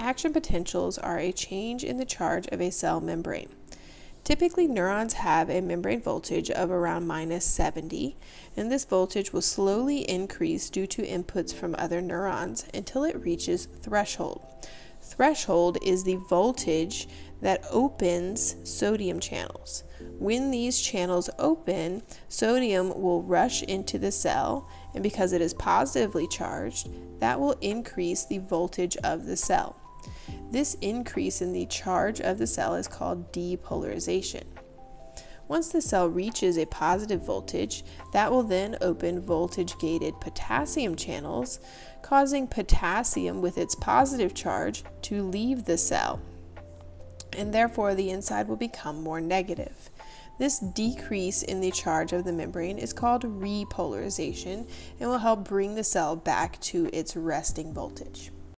Action potentials are a change in the charge of a cell membrane. Typically, neurons have a membrane voltage of around minus 70, and this voltage will slowly increase due to inputs from other neurons until it reaches threshold. Threshold is the voltage that opens sodium channels. When these channels open, sodium will rush into the cell, and because it is positively charged, that will increase the voltage of the cell. This increase in the charge of the cell is called depolarization. Once the cell reaches a positive voltage, that will then open voltage gated potassium channels, causing potassium with its positive charge to leave the cell, and therefore the inside will become more negative. This decrease in the charge of the membrane is called repolarization and will help bring the cell back to its resting voltage.